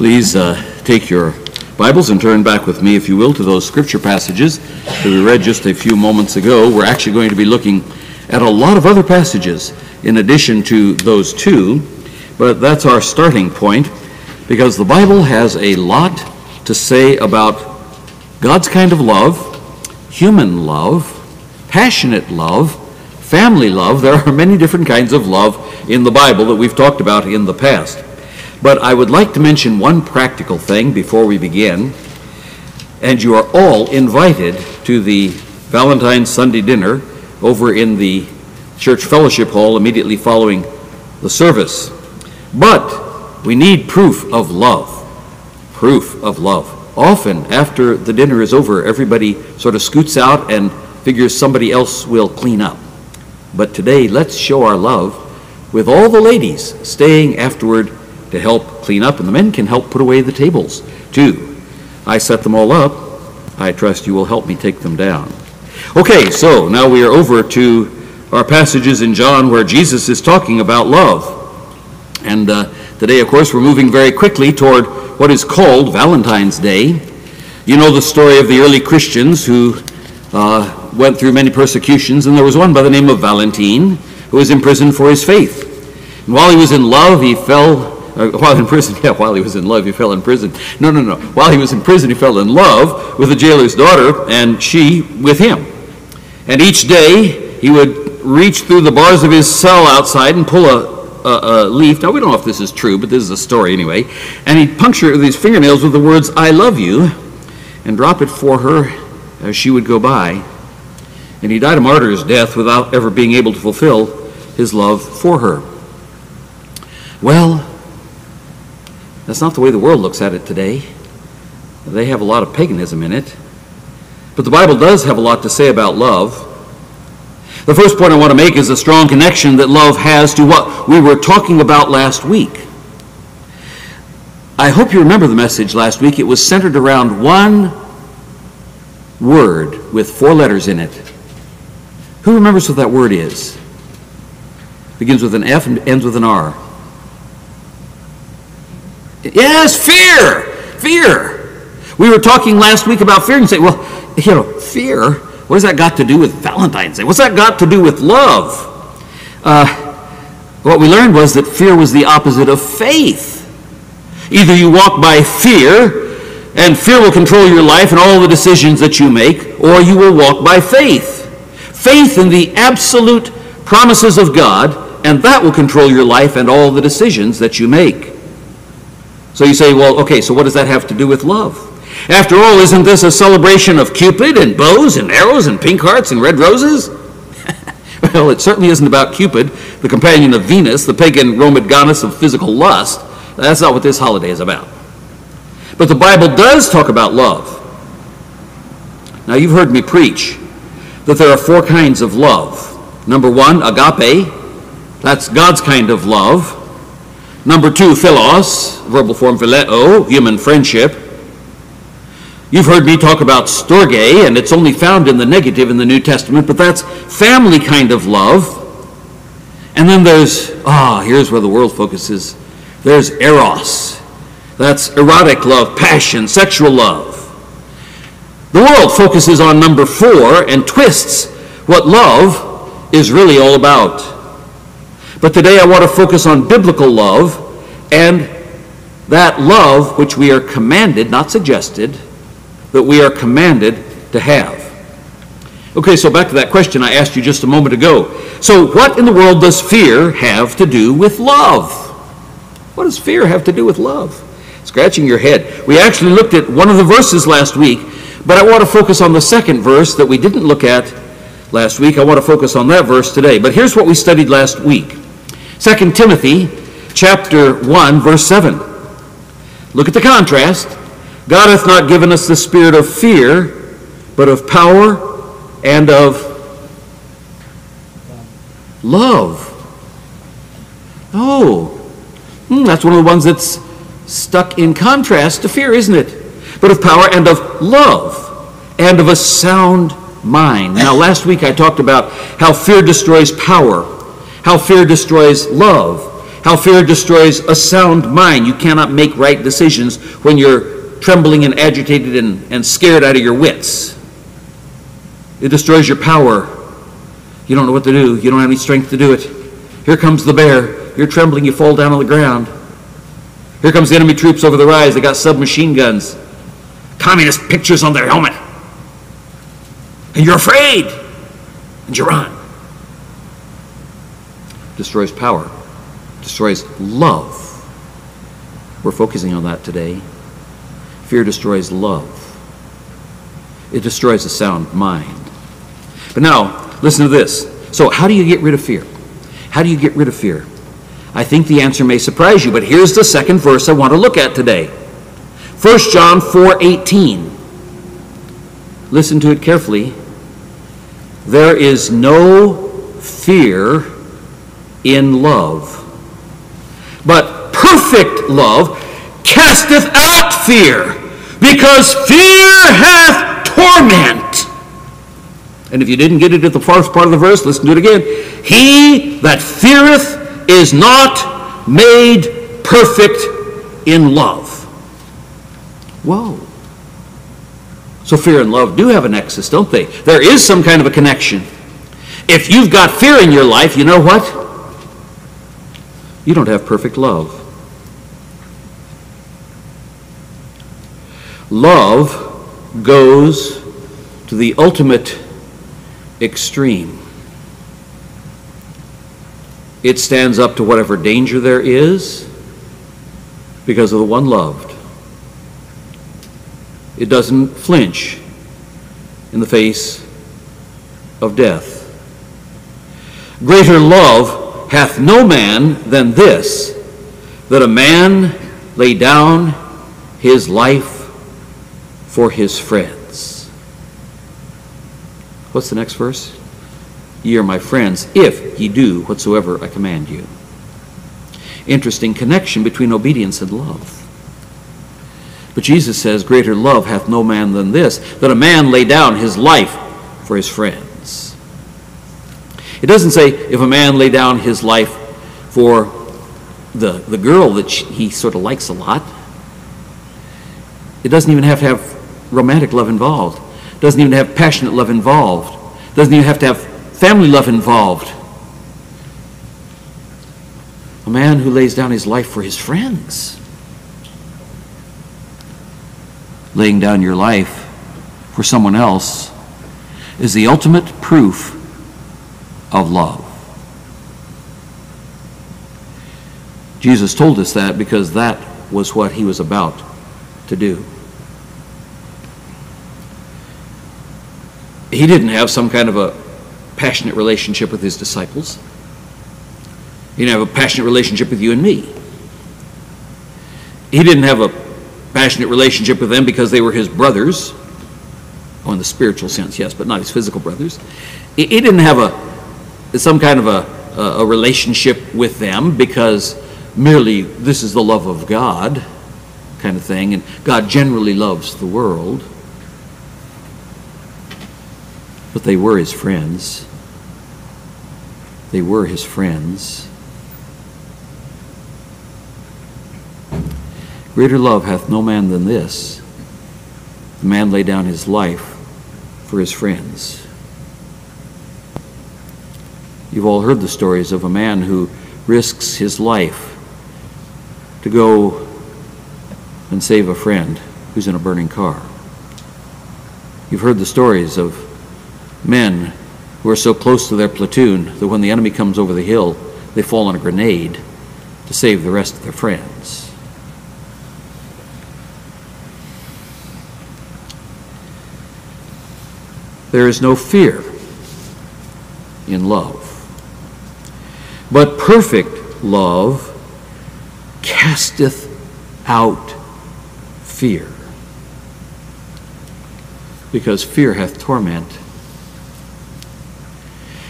Please uh, take your Bibles and turn back with me, if you will, to those scripture passages that we read just a few moments ago. We're actually going to be looking at a lot of other passages in addition to those two, but that's our starting point because the Bible has a lot to say about God's kind of love, human love, passionate love, family love. There are many different kinds of love in the Bible that we've talked about in the past. But I would like to mention one practical thing before we begin. And you are all invited to the Valentine's Sunday dinner over in the church fellowship hall immediately following the service. But we need proof of love. Proof of love. Often, after the dinner is over, everybody sort of scoots out and figures somebody else will clean up. But today, let's show our love with all the ladies staying afterward to help clean up, and the men can help put away the tables too. I set them all up. I trust you will help me take them down. Okay, so now we are over to our passages in John where Jesus is talking about love. And uh, today, of course, we're moving very quickly toward what is called Valentine's Day. You know the story of the early Christians who uh, went through many persecutions, and there was one by the name of Valentine who was imprisoned for his faith. And while he was in love, he fell uh, while in prison, yeah, while he was in love, he fell in prison. No, no, no. While he was in prison, he fell in love with the jailer's daughter, and she with him. And each day, he would reach through the bars of his cell outside and pull a, a, a leaf. Now, we don't know if this is true, but this is a story anyway. And he'd puncture these fingernails with the words, I love you, and drop it for her as she would go by. And he died a martyr's death without ever being able to fulfill his love for her. Well, that's not the way the world looks at it today. They have a lot of paganism in it. But the Bible does have a lot to say about love. The first point I want to make is a strong connection that love has to what we were talking about last week. I hope you remember the message last week. It was centered around one word with four letters in it. Who remembers what that word is? Begins with an F and ends with an R. Yes, fear. Fear. We were talking last week about fear and say, well, you know, fear, what has that got to do with Valentine's Day? What's that got to do with love? Uh, what we learned was that fear was the opposite of faith. Either you walk by fear, and fear will control your life and all the decisions that you make, or you will walk by faith. Faith in the absolute promises of God, and that will control your life and all the decisions that you make. So you say, well, okay, so what does that have to do with love? After all, isn't this a celebration of Cupid and bows and arrows and pink hearts and red roses? well, it certainly isn't about Cupid, the companion of Venus, the pagan Roman goddess of physical lust. That's not what this holiday is about. But the Bible does talk about love. Now, you've heard me preach that there are four kinds of love. Number one, agape. That's God's kind of love. Number two, philos, verbal form phileo, human friendship. You've heard me talk about storge, and it's only found in the negative in the New Testament, but that's family kind of love. And then there's, ah, here's where the world focuses. There's eros. That's erotic love, passion, sexual love. The world focuses on number four and twists what love is really all about. But today I want to focus on biblical love and that love which we are commanded, not suggested, that we are commanded to have. Okay, so back to that question I asked you just a moment ago. So, what in the world does fear have to do with love? What does fear have to do with love? Scratching your head. We actually looked at one of the verses last week, but I want to focus on the second verse that we didn't look at last week. I want to focus on that verse today. But here's what we studied last week 2 Timothy chapter 1 verse 7. Look at the contrast. God hath not given us the spirit of fear, but of power and of love. Oh, hmm, that's one of the ones that's stuck in contrast to fear, isn't it? But of power and of love and of a sound mind. Now, last week I talked about how fear destroys power how fear destroys love, how fear destroys a sound mind. You cannot make right decisions when you're trembling and agitated and, and scared out of your wits. It destroys your power. You don't know what to do. You don't have any strength to do it. Here comes the bear. You're trembling. You fall down on the ground. Here comes the enemy troops over the rise. They got submachine guns, communist pictures on their helmet. And you're afraid. And you run. Destroys power. Destroys love. We're focusing on that today. Fear destroys love. It destroys a sound mind. But now, listen to this. So, how do you get rid of fear? How do you get rid of fear? I think the answer may surprise you, but here's the second verse I want to look at today. 1 John 4:18. Listen to it carefully. There is no fear in love, but perfect love casteth out fear, because fear hath torment. And if you didn't get it at the first part of the verse, listen to it again. He that feareth is not made perfect in love. Whoa. So fear and love do have a nexus, don't they? There is some kind of a connection. If you've got fear in your life, you know what? You don't have perfect love. Love goes to the ultimate extreme. It stands up to whatever danger there is because of the one loved. It doesn't flinch in the face of death. Greater love hath no man than this, that a man lay down his life for his friends. What's the next verse? Ye are my friends, if ye do whatsoever I command you. Interesting connection between obedience and love. But Jesus says, Greater love hath no man than this, that a man lay down his life for his friends. It doesn't say if a man lay down his life for the, the girl that he sort of likes a lot. It doesn't even have to have romantic love involved. It doesn't even have passionate love involved. It doesn't even have to have family love involved. A man who lays down his life for his friends. laying down your life for someone else is the ultimate proof of love. Jesus told us that because that was what he was about to do. He didn't have some kind of a passionate relationship with his disciples. He didn't have a passionate relationship with you and me. He didn't have a passionate relationship with them because they were his brothers. Oh, in the spiritual sense, yes, but not his physical brothers. He, he didn't have a some kind of a, a relationship with them because merely this is the love of God kind of thing, and God generally loves the world. But they were his friends. They were his friends. Greater love hath no man than this the man lay down his life for his friends. You've all heard the stories of a man who risks his life to go and save a friend who's in a burning car. You've heard the stories of men who are so close to their platoon that when the enemy comes over the hill, they fall on a grenade to save the rest of their friends. There is no fear in love. But perfect love casteth out fear. Because fear hath torment.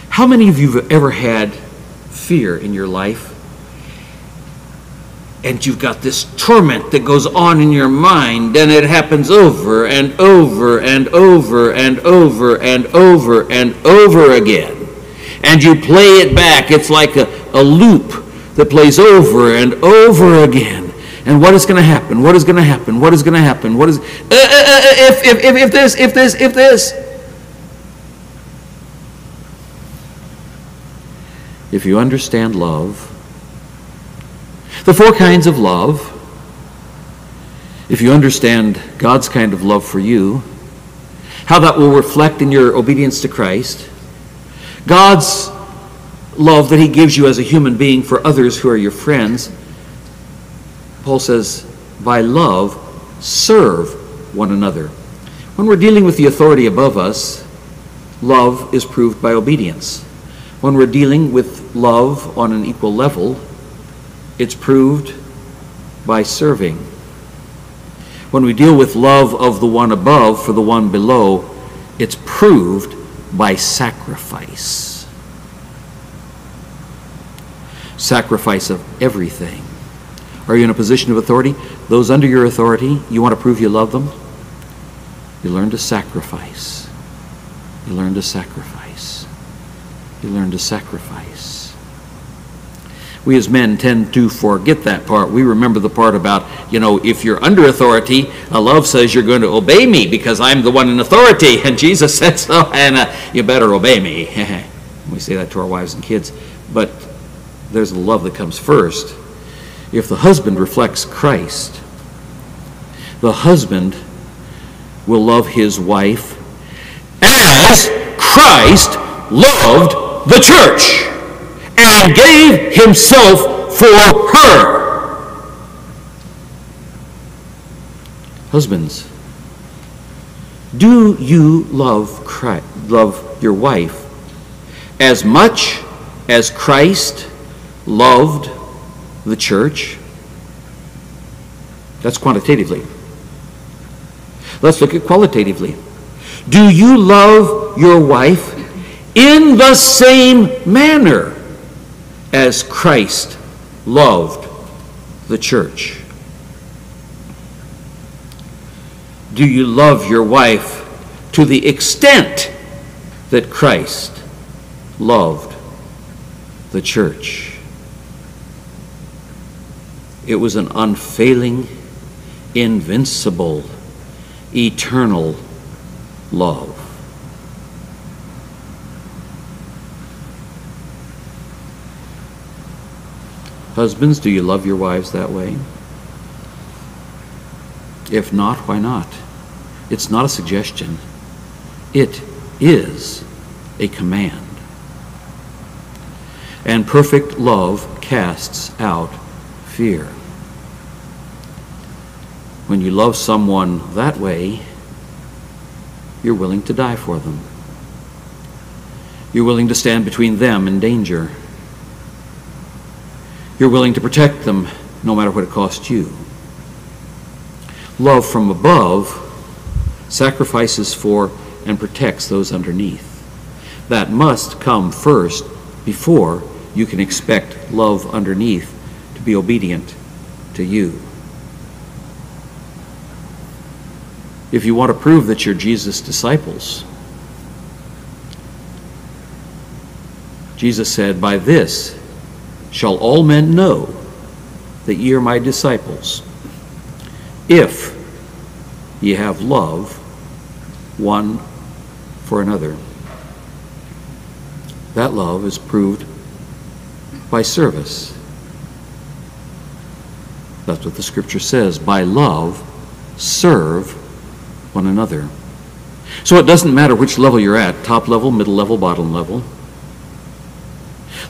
How many of you have ever had fear in your life? and you've got this torment that goes on in your mind, and it happens over and over and over and over and over and over again. And you play it back. It's like a, a loop that plays over and over again. And what is going to happen? What is going to happen? What is going to happen? What is uh, uh, uh, if, if, if, if this, if this, if this? If you understand love, the four kinds of love, if you understand God's kind of love for you, how that will reflect in your obedience to Christ, God's love that He gives you as a human being for others who are your friends, Paul says, by love, serve one another. When we're dealing with the authority above us, love is proved by obedience. When we're dealing with love on an equal level, it's proved by serving. When we deal with love of the one above for the one below, it's proved by sacrifice. Sacrifice of everything. Are you in a position of authority? Those under your authority, you want to prove you love them? You learn to sacrifice. You learn to sacrifice. You learn to sacrifice. We as men tend to forget that part. We remember the part about, you know, if you're under authority, a love says you're going to obey me because I'm the one in authority. And Jesus said so, and uh, you better obey me. we say that to our wives and kids. But there's the love that comes first if the husband reflects Christ, the husband will love his wife as Christ loved the church and gave himself for her. Husbands, do you love Christ, love your wife as much as Christ loved the church? That's quantitatively. Let's look at qualitatively. Do you love your wife in the same manner as Christ loved the church? Do you love your wife to the extent that Christ loved the church? It was an unfailing, invincible, eternal love. Husbands, do you love your wives that way? If not, why not? It's not a suggestion, it is a command. And perfect love casts out fear. When you love someone that way, you're willing to die for them. You're willing to stand between them and danger. You're willing to protect them no matter what it costs you. Love from above sacrifices for and protects those underneath. That must come first before you can expect love underneath to be obedient to you. If you want to prove that you're Jesus' disciples, Jesus said, By this shall all men know that ye are my disciples, if ye have love one for another. That love is proved by service. That's what the scripture says. By love, serve one another. So it doesn't matter which level you're at top level, middle level, bottom level.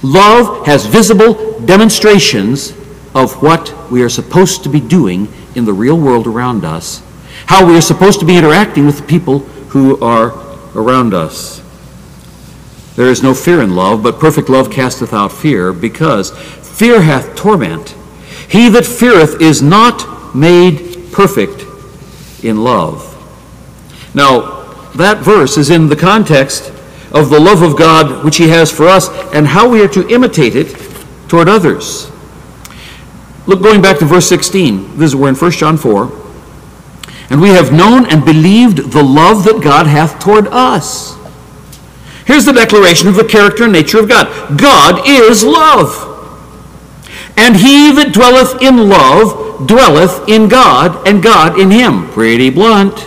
Love has visible demonstrations of what we are supposed to be doing in the real world around us, how we are supposed to be interacting with the people who are around us. There is no fear in love, but perfect love casteth out fear, because fear hath torment he that feareth is not made perfect in love. Now, that verse is in the context of the love of God which He has for us and how we are to imitate it toward others. Look, going back to verse 16, this is, we're in 1 John 4. And we have known and believed the love that God hath toward us. Here's the declaration of the character and nature of God God is love. And he that dwelleth in love dwelleth in God, and God in him. Pretty blunt.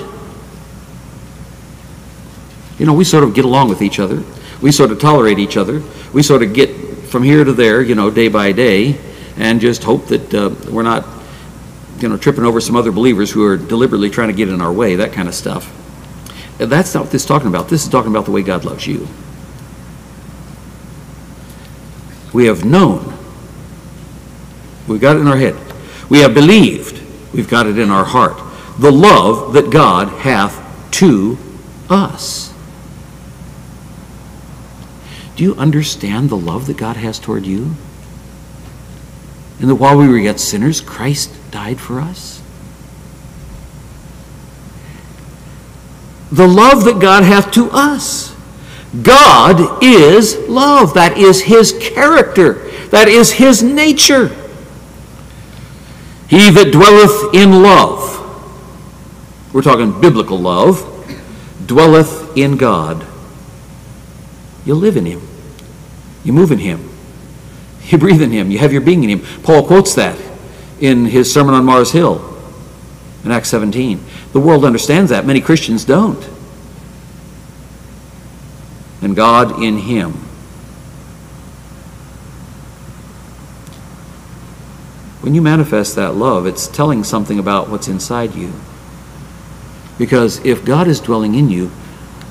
You know, we sort of get along with each other. We sort of tolerate each other. We sort of get from here to there, you know, day by day, and just hope that uh, we're not, you know, tripping over some other believers who are deliberately trying to get in our way, that kind of stuff. That's not what this is talking about. This is talking about the way God loves you. We have known. We've got it in our head. We have believed. We've got it in our heart. The love that God hath to us. Do you understand the love that God has toward you? And that while we were yet sinners, Christ died for us? The love that God hath to us. God is love. That is his character. That is his nature. He that dwelleth in love, we're talking biblical love, dwelleth in God. You live in him. You move in him. You breathe in him. You have your being in him. Paul quotes that in his Sermon on Mars Hill in Acts 17. The world understands that. Many Christians don't. And God in him. When you manifest that love, it's telling something about what's inside you. Because if God is dwelling in you,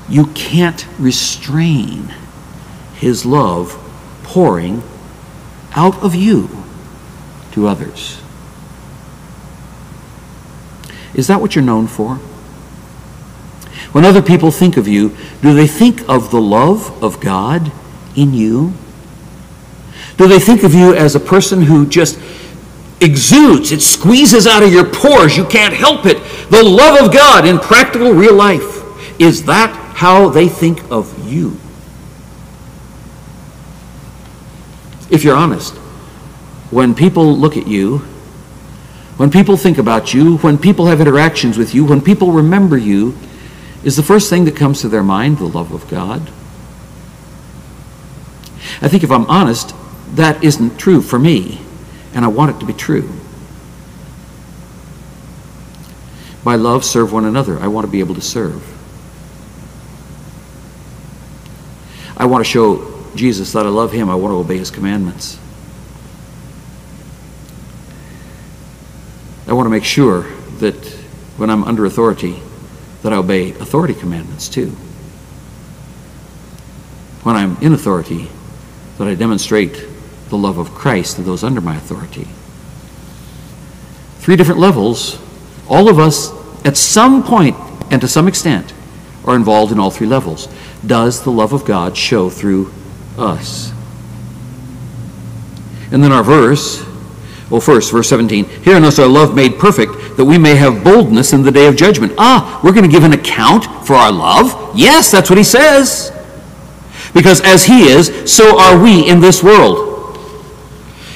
you can't restrain his love pouring out of you to others. Is that what you're known for? When other people think of you, do they think of the love of God in you? Do they think of you as a person who just exudes, it squeezes out of your pores, you can't help it? The love of God in practical real life. Is that how they think of you? If you're honest, when people look at you, when people think about you, when people have interactions with you, when people remember you, is the first thing that comes to their mind the love of God? I think if I'm honest, that isn't true for me, and I want it to be true. By love, serve one another. I want to be able to serve. I want to show Jesus that I love him, I want to obey his commandments. I want to make sure that when I'm under authority, that I obey authority commandments too. When I'm in authority, that I demonstrate the love of Christ to those under my authority. Three different levels. All of us, at some point and to some extent, are involved in all three levels. Does the love of God show through us. And then our verse, well, first, verse 17 Herein us our love made perfect, that we may have boldness in the day of judgment. Ah, we're going to give an account for our love? Yes, that's what he says. Because as he is, so are we in this world.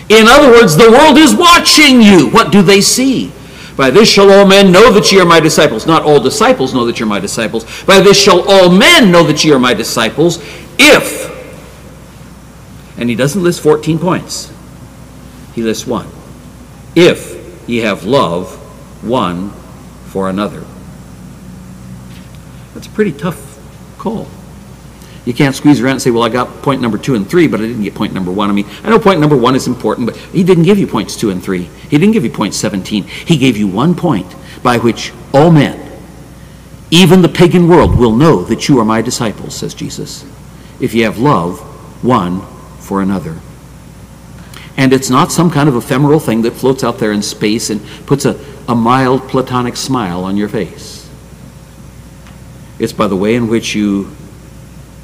In other words, the world is watching you. What do they see? By this shall all men know that ye are my disciples. Not all disciples know that you're my disciples. By this shall all men know that ye are my disciples, if and he doesn't list 14 points, he lists one. If ye have love one for another. That's a pretty tough call. You can't squeeze around and say, well, I got point number two and three, but I didn't get point number one. I mean, I know point number one is important, but he didn't give you points two and three. He didn't give you point 17. He gave you one point by which all men, even the pagan world, will know that you are my disciples, says Jesus, if you have love one for another. And it's not some kind of ephemeral thing that floats out there in space and puts a, a mild platonic smile on your face. It's by the way in which you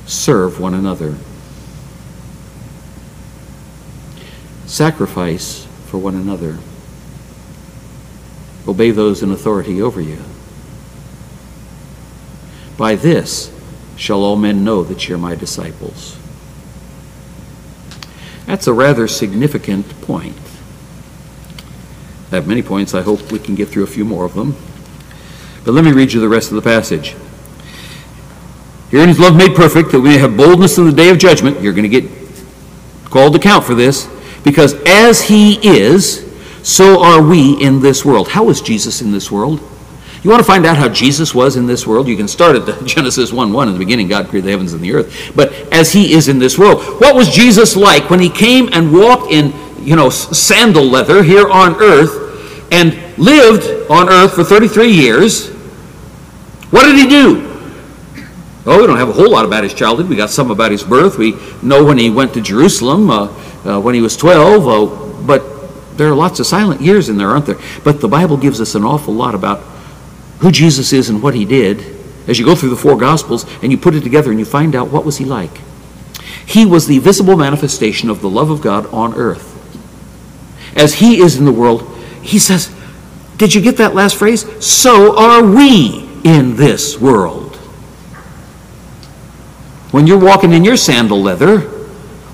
serve one another. Sacrifice for one another. Obey those in authority over you. By this shall all men know that you're my disciples. That's a rather significant point. I have many points. I hope we can get through a few more of them. But let me read you the rest of the passage. Herein is love made perfect, that we may have boldness in the day of judgment. You're going to get called to account for this. Because as he is, so are we in this world. How is Jesus in this world? You want to find out how Jesus was in this world? You can start at the Genesis 1 1. In the beginning, God created the heavens and the earth. But as he is in this world, what was Jesus like when he came and walked in, you know, sandal leather here on earth and lived on earth for 33 years? What did he do? Oh, we don't have a whole lot about his childhood. We got some about his birth. We know when he went to Jerusalem uh, uh, when he was 12. Uh, but there are lots of silent years in there, aren't there? But the Bible gives us an awful lot about who Jesus is and what he did, as you go through the four Gospels and you put it together and you find out what was he like. He was the visible manifestation of the love of God on earth. As he is in the world, he says, did you get that last phrase? So are we in this world. When you're walking in your sandal leather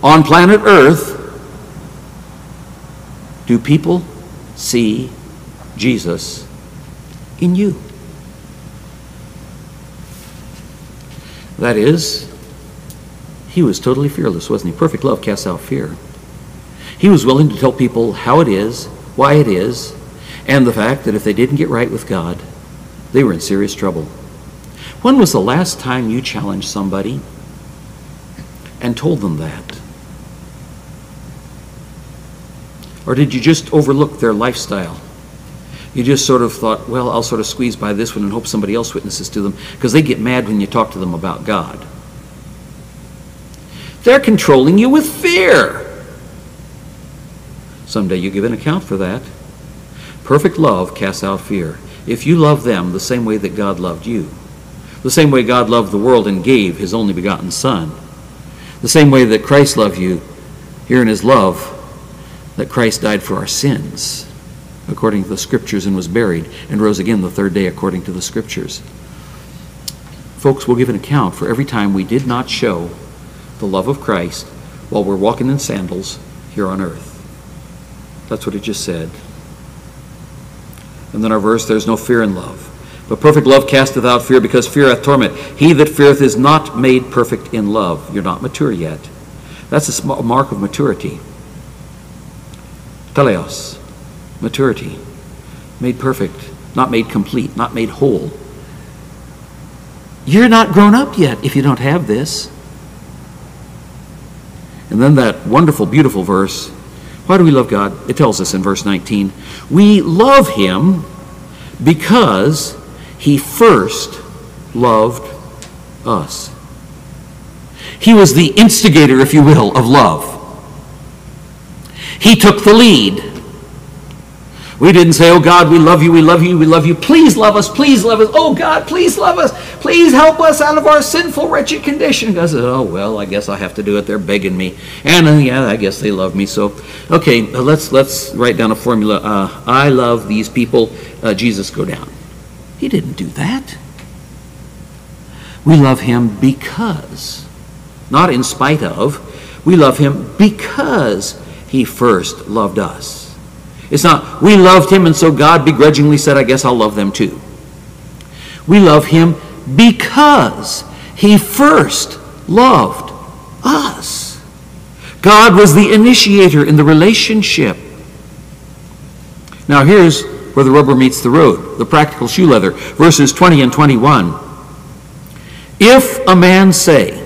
on planet Earth, do people see Jesus in you? That is, he was totally fearless, wasn't he? Perfect love casts out fear. He was willing to tell people how it is, why it is, and the fact that if they didn't get right with God, they were in serious trouble. When was the last time you challenged somebody and told them that? Or did you just overlook their lifestyle? You just sort of thought, well, I'll sort of squeeze by this one and hope somebody else witnesses to them because they get mad when you talk to them about God. They're controlling you with fear. Someday you give an account for that. Perfect love casts out fear. If you love them the same way that God loved you, the same way God loved the world and gave his only begotten Son, the same way that Christ loved you, here in his love, that Christ died for our sins according to the scriptures and was buried and rose again the third day according to the scriptures. Folks, we'll give an account for every time we did not show the love of Christ while we're walking in sandals here on earth. That's what it just said. And then our verse, there's no fear in love. But perfect love casteth out fear, because fear hath torment. He that feareth is not made perfect in love. You're not mature yet. That's a mark of maturity. Teleos maturity, made perfect, not made complete, not made whole. You're not grown up yet if you don't have this. And then that wonderful, beautiful verse. Why do we love God? It tells us in verse 19. We love Him because He first loved us. He was the instigator, if you will, of love. He took the lead. We didn't say, Oh God, we love you, we love you, we love you. Please love us, please love us. Oh God, please love us. Please help us out of our sinful, wretched condition. God said, Oh, well, I guess I have to do it. They're begging me. And uh, yeah, I guess they love me. So, okay, uh, let's, let's write down a formula. Uh, I love these people. Uh, Jesus, go down. He didn't do that. We love him because, not in spite of, we love him because he first loved us. It's not, we loved him and so God begrudgingly said, I guess I'll love them too. We love him because he first loved us. God was the initiator in the relationship. Now here's where the rubber meets the road, the practical shoe leather, verses 20 and 21. If a man say,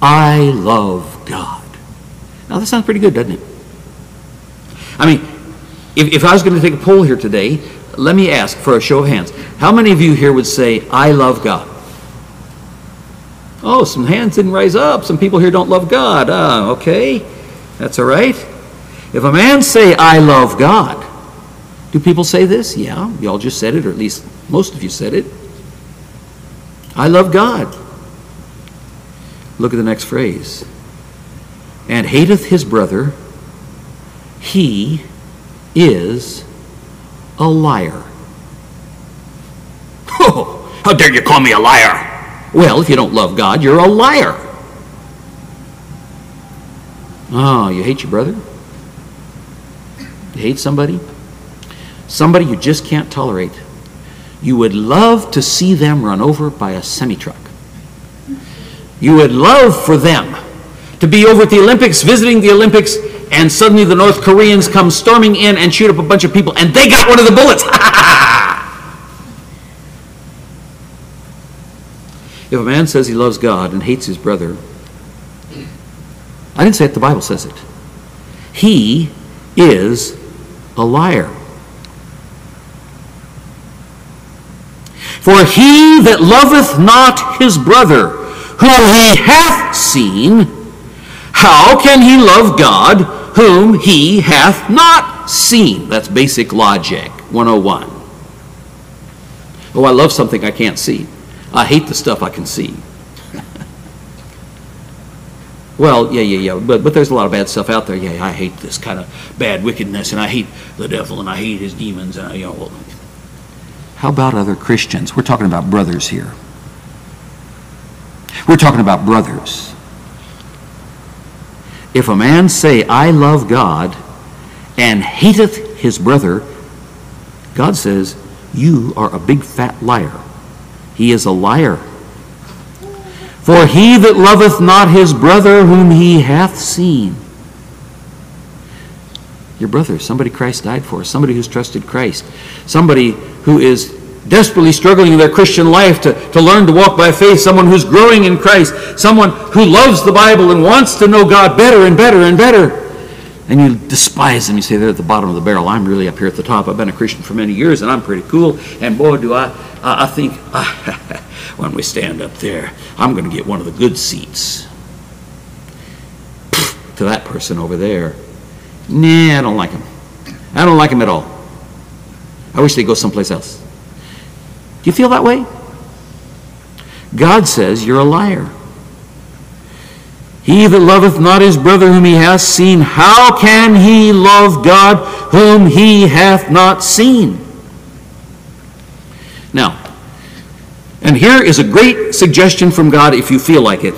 I love God. Now that sounds pretty good, doesn't it? I mean, if, if I was going to take a poll here today, let me ask for a show of hands. How many of you here would say, I love God? Oh, some hands didn't rise up. Some people here don't love God. Ah, okay. That's all right. If a man say, I love God, do people say this? Yeah, y'all just said it, or at least most of you said it. I love God. Look at the next phrase. And hateth his brother, he is a liar. Oh, how dare you call me a liar? Well, if you don't love God, you're a liar. Oh, you hate your brother? You hate somebody? Somebody you just can't tolerate. You would love to see them run over by a semi truck. You would love for them to be over at the Olympics, visiting the Olympics, and suddenly the North Koreans come storming in and shoot up a bunch of people, and they got one of the bullets. if a man says he loves God and hates his brother, I didn't say it, the Bible says it. He is a liar. For he that loveth not his brother, whom he hath seen, how can he love God, whom he hath not seen? That's basic logic 101. Oh, I love something I can't see. I hate the stuff I can see. Well, yeah, yeah, yeah, but, but there's a lot of bad stuff out there. Yeah, I hate this kind of bad wickedness, and I hate the devil, and I hate his demons, and I, you know. Well, how about other Christians? We're talking about brothers here. We're talking about brothers. If a man say, I love God, and hateth his brother, God says, you are a big fat liar. He is a liar. For he that loveth not his brother whom he hath seen. Your brother, somebody Christ died for, somebody who's trusted Christ, somebody who is desperately struggling in their Christian life to, to learn to walk by faith, someone who's growing in Christ, someone who loves the Bible and wants to know God better and better and better. And you despise them. You say they're at the bottom of the barrel. I'm really up here at the top. I've been a Christian for many years and I'm pretty cool. And boy, do I, I, I think, ah, when we stand up there, I'm going to get one of the good seats. to that person over there. Nah, I don't like him. I don't like him at all. I wish they'd go someplace else. Do you feel that way? God says you're a liar. He that loveth not his brother whom he hath seen, how can he love God whom he hath not seen? Now, and here is a great suggestion from God if you feel like it.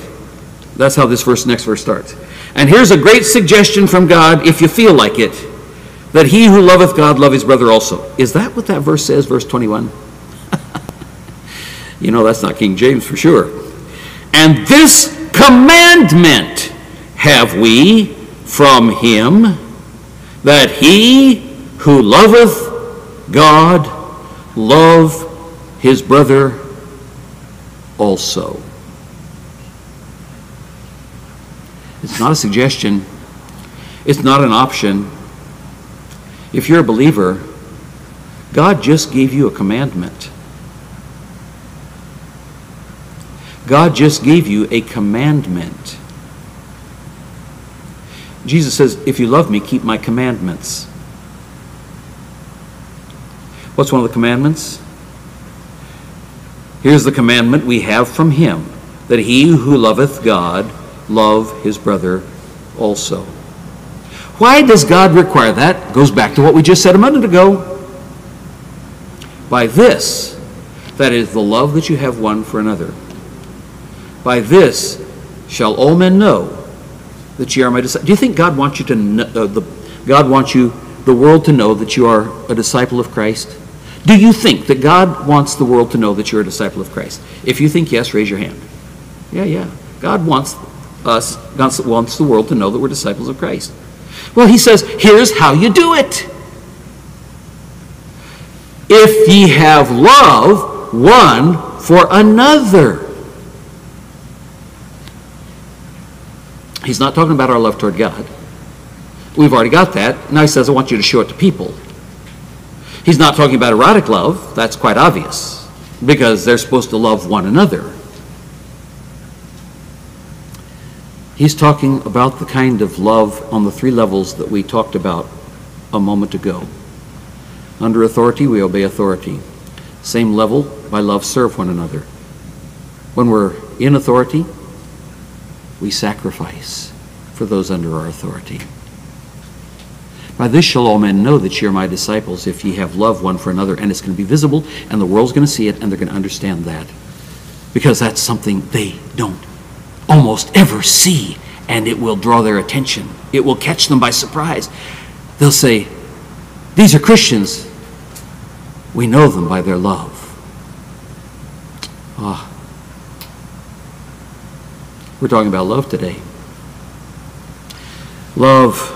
That's how this verse, next verse starts. And here's a great suggestion from God if you feel like it, that he who loveth God love his brother also. Is that what that verse says, verse 21? You know, that's not King James for sure. And this commandment have we from him, that he who loveth God love his brother also. It's not a suggestion, it's not an option. If you're a believer, God just gave you a commandment. God just gave you a commandment. Jesus says, If you love me, keep my commandments. What's one of the commandments? Here's the commandment we have from him that he who loveth God love his brother also. Why does God require that? Goes back to what we just said a minute ago. By this, that is the love that you have one for another. By this shall all men know that ye are my disciples. Do you think God wants you to know, uh, the, God wants you the world to know that you are a disciple of Christ? Do you think that God wants the world to know that you're a disciple of Christ? If you think yes, raise your hand. Yeah, yeah. God wants us, God wants the world to know that we're disciples of Christ. Well, he says, here's how you do it. If ye have love one for another. He's not talking about our love toward God. We've already got that. Now he says, I want you to show it to people. He's not talking about erotic love, that's quite obvious, because they're supposed to love one another. He's talking about the kind of love on the three levels that we talked about a moment ago. Under authority, we obey authority. Same level, by love, serve one another. When we're in authority, we sacrifice for those under our authority. By this shall all men know that ye are my disciples, if ye have love one for another. And it's going to be visible, and the world's going to see it, and they're going to understand that. Because that's something they don't almost ever see, and it will draw their attention. It will catch them by surprise. They'll say, These are Christians. We know them by their love. Ah. We're talking about love today. Love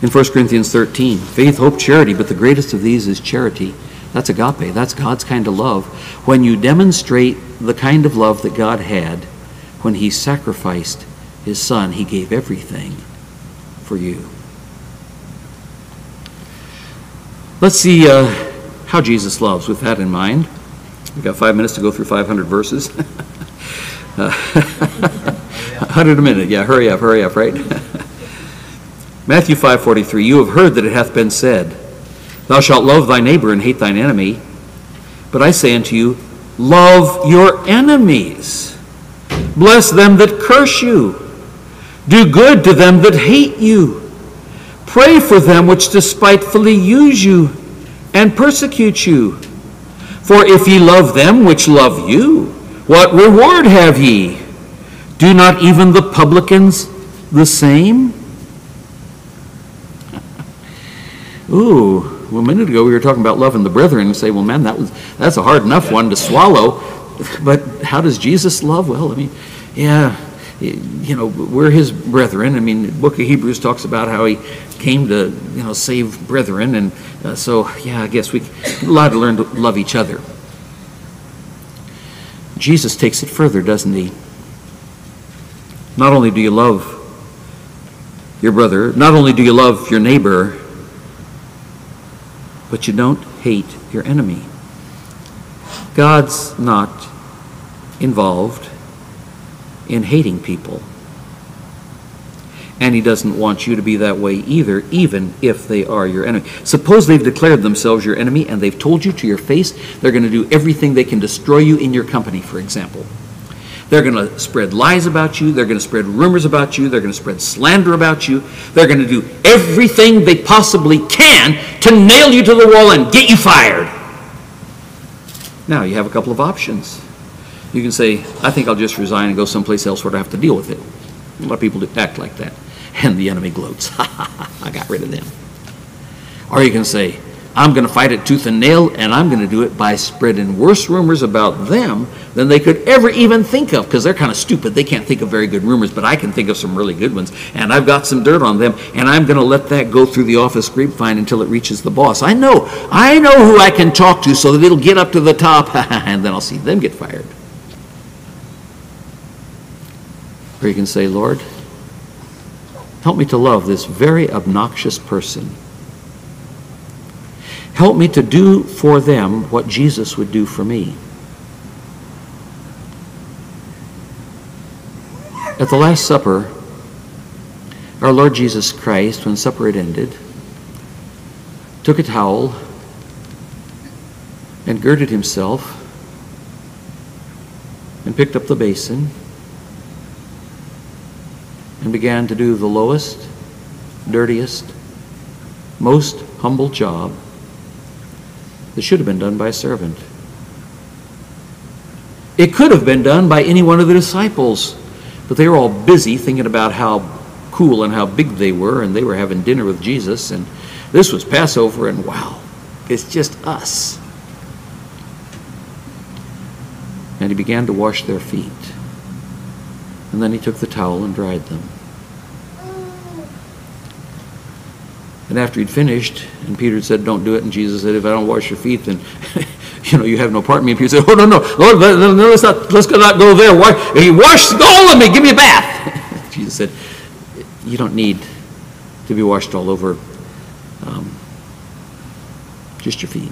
In 1 Corinthians 13, faith, hope, charity, but the greatest of these is charity. That's agape. That's God's kind of love. When you demonstrate the kind of love that God had when He sacrificed His Son, He gave everything for you. Let's see uh, how Jesus loves with that in mind. We've got five minutes to go through 500 verses. uh, 100 a minute. Yeah, hurry up, hurry up, right? Matthew 5:43 You have heard that it hath been said, Thou shalt love thy neighbor and hate thine enemy. But I say unto you, love your enemies. Bless them that curse you. Do good to them that hate you. Pray for them which despitefully use you and persecute you. For if ye love them which love you, what reward have ye? Do not even the publicans the same? Ooh, well, a minute ago we were talking about loving the brethren and say, well, man, that was that's a hard enough one to swallow. But how does Jesus love? Well, I mean, yeah, you know, we're his brethren. I mean, the book of Hebrews talks about how he came to, you know, save brethren. And uh, so, yeah, I guess we a lot to learn to love each other. Jesus takes it further, doesn't he? Not only do you love your brother, not only do you love your neighbor, but you don't hate your enemy. God's not involved in hating people. And he doesn't want you to be that way either, even if they are your enemy. Suppose they've declared themselves your enemy and they've told you to your face they're going to do everything they can destroy you in your company, for example. They're going to spread lies about you. They're going to spread rumors about you. They're going to spread slander about you. They're going to do everything they possibly can to nail you to the wall and get you fired. Now, you have a couple of options. You can say, I think I'll just resign and go someplace else where I have to deal with it. A lot of people do act like that. And the enemy gloats. I got rid of them. Or you can say, I'm going to fight it tooth and nail, and I'm going to do it by spreading worse rumors about them than they could ever even think of, because they're kind of stupid. They can't think of very good rumors, but I can think of some really good ones, and I've got some dirt on them, and I'm going to let that go through the office grapevine until it reaches the boss. I know, I know who I can talk to so that it'll get up to the top, and then I'll see them get fired. Or you can say, Lord, help me to love this very obnoxious person Help me to do for them what Jesus would do for me. At the Last Supper, our Lord Jesus Christ, when supper had ended, took a towel and girded himself and picked up the basin and began to do the lowest, dirtiest, most humble job that should have been done by a servant. It could have been done by any one of the disciples, but they were all busy thinking about how cool and how big they were, and they were having dinner with Jesus, and this was Passover, and wow, it's just us. And he began to wash their feet. And then he took the towel and dried them. And after he'd finished, and Peter said, Don't do it, and Jesus said, If I don't wash your feet, then you know, you have no part in me. And Peter said, Oh, no, no, Lord, let's not, let's not go there. Why? He washed all of me, give me a bath. Jesus said, You don't need to be washed all over, um, just your feet.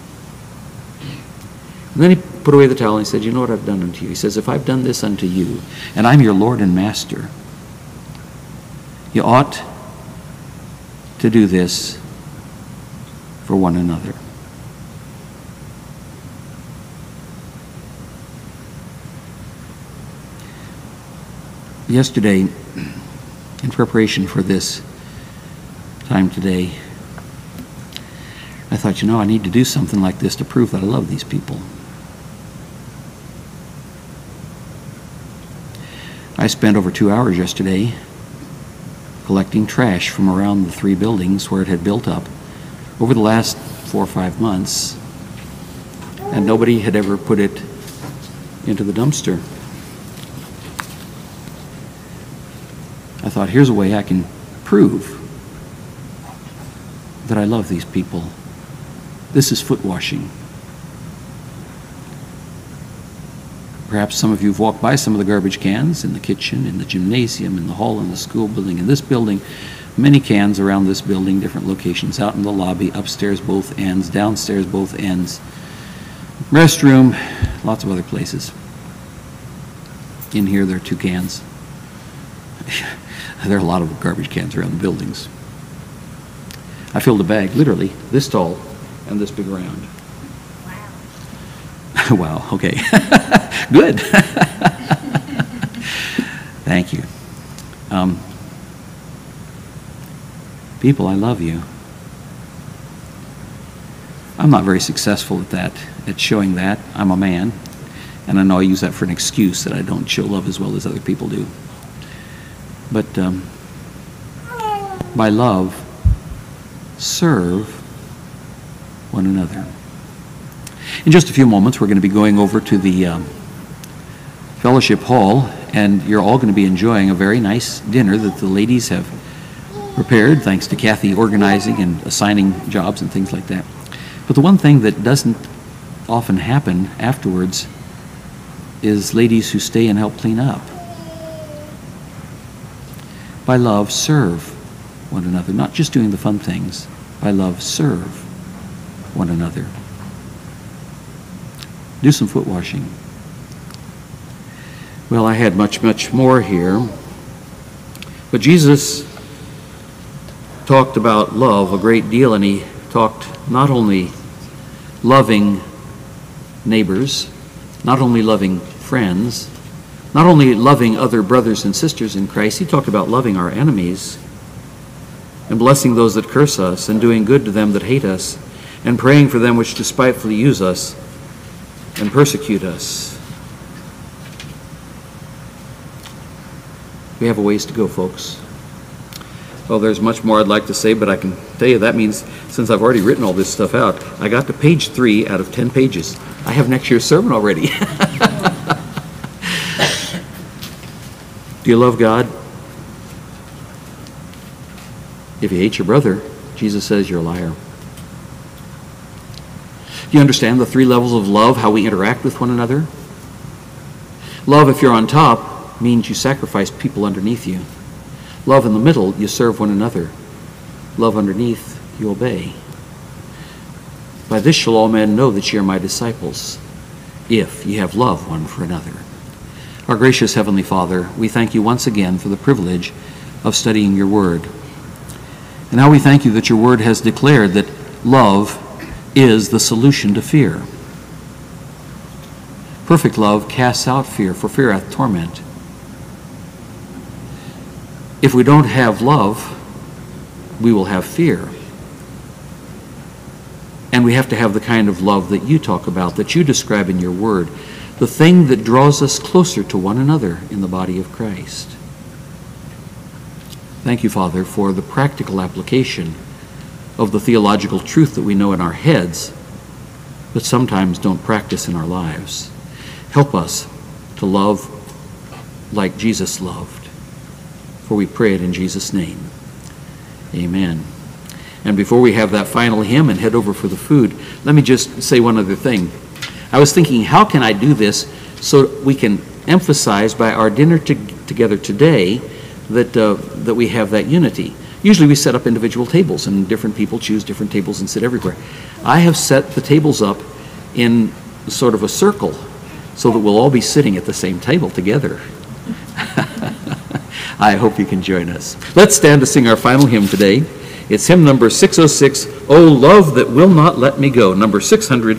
And then he put away the towel and he said, You know what I've done unto you? He says, If I've done this unto you, and I'm your Lord and Master, you ought to do this for one another. Yesterday, in preparation for this time today, I thought, you know, I need to do something like this to prove that I love these people. I spent over two hours yesterday collecting trash from around the three buildings where it had built up over the last four or five months, and nobody had ever put it into the dumpster. I thought, here's a way I can prove that I love these people. This is foot washing. Perhaps some of you have walked by some of the garbage cans in the kitchen, in the gymnasium, in the hall, in the school building, in this building. Many cans around this building, different locations, out in the lobby, upstairs both ends, downstairs both ends, restroom, lots of other places. In here, there are two cans. there are a lot of garbage cans around the buildings. I filled a bag, literally, this tall and this big around. wow, okay. Good. Thank you. Um, people, I love you. I'm not very successful at that, at showing that. I'm a man, and I know I use that for an excuse that I don't show love as well as other people do. But um, by love, serve one another. In just a few moments, we're going to be going over to the um, fellowship hall, and you're all going to be enjoying a very nice dinner that the ladies have prepared, thanks to Kathy organizing and assigning jobs and things like that. But the one thing that doesn't often happen afterwards is ladies who stay and help clean up. By love, serve one another, not just doing the fun things. By love, serve one another. Do some foot washing. Well, I had much, much more here. But Jesus talked about love a great deal, and he talked not only loving neighbors, not only loving friends, not only loving other brothers and sisters in Christ, he talked about loving our enemies and blessing those that curse us and doing good to them that hate us and praying for them which despitefully use us and persecute us. We have a ways to go, folks. Well, there's much more I'd like to say, but I can tell you that means since I've already written all this stuff out, I got to page three out of 10 pages. I have next year's sermon already. Do you love God? If you hate your brother, Jesus says you're a liar. Do you understand the three levels of love, how we interact with one another? Love, if you're on top, means you sacrifice people underneath you. Love in the middle, you serve one another. Love underneath, you obey. By this shall all men know that ye are my disciples, if ye have love one for another. Our gracious Heavenly Father, we thank you once again for the privilege of studying your word. And now we thank you that your word has declared that love is the solution to fear. Perfect love casts out fear, for fear hath torment. If we don't have love, we will have fear. And we have to have the kind of love that you talk about, that you describe in your word, the thing that draws us closer to one another in the body of Christ. Thank you, Father, for the practical application of the theological truth that we know in our heads, but sometimes don't practice in our lives. Help us to love like Jesus loved. For we pray it in Jesus' name. Amen. And before we have that final hymn and head over for the food, let me just say one other thing. I was thinking, how can I do this so we can emphasize by our dinner to, together today that, uh, that we have that unity? Usually we set up individual tables and different people choose different tables and sit everywhere. I have set the tables up in sort of a circle so that we'll all be sitting at the same table together. I hope you can join us. Let's stand to sing our final hymn today. It's hymn number 606, O Love That Will Not Let Me Go, number 600.